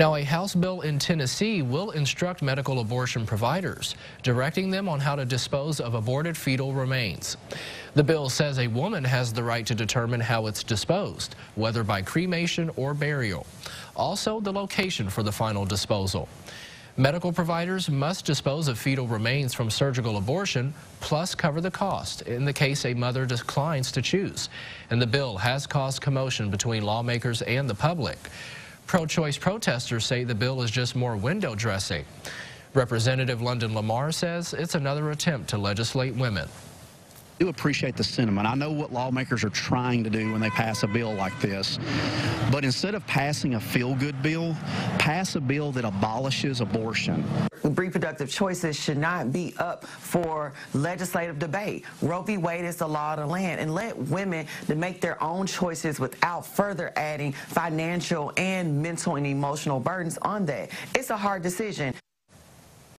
Now, a House bill in Tennessee will instruct medical abortion providers, directing them on how to dispose of aborted fetal remains. The bill says a woman has the right to determine how it's disposed, whether by cremation or burial. Also, the location for the final disposal. Medical providers must dispose of fetal remains from surgical abortion, plus cover the cost in the case a mother declines to choose. And the bill has caused commotion between lawmakers and the public. Pro-choice protesters say the bill is just more window dressing. Representative London Lamar says it's another attempt to legislate women do appreciate the sentiment. I know what lawmakers are trying to do when they pass a bill like this. But instead of passing a feel-good bill, pass a bill that abolishes abortion. Reproductive choices should not be up for legislative debate. Roe v. Wade is the law of the land, and let women to make their own choices without further adding financial and mental and emotional burdens on that. It's a hard decision.